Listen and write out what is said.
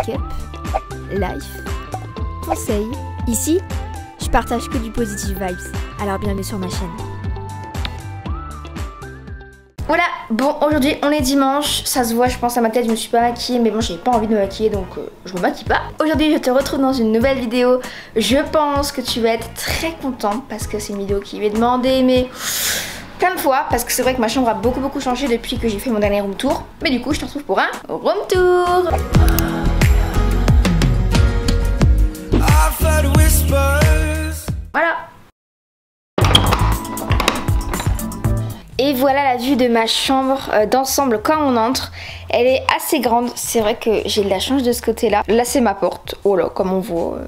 make-up, life, conseils. Ici, je partage que du positive vibes, alors bienvenue sur ma chaîne. Voilà, bon aujourd'hui on est dimanche, ça se voit je pense à ma tête, je me suis pas maquillée mais bon j'avais pas envie de me maquiller donc euh, je me maquille pas. Aujourd'hui je te retrouve dans une nouvelle vidéo, je pense que tu vas être très content parce que c'est une vidéo qui m'est demandée mais plein de fois parce que c'est vrai que ma chambre a beaucoup beaucoup changé depuis que j'ai fait mon dernier room tour. Mais du coup je te retrouve pour un room tour Voilà Et voilà la vue de ma chambre euh, d'ensemble quand on entre. Elle est assez grande. C'est vrai que j'ai de la chance de ce côté-là. Là, c'est ma porte. Oh là, comme on voit, euh,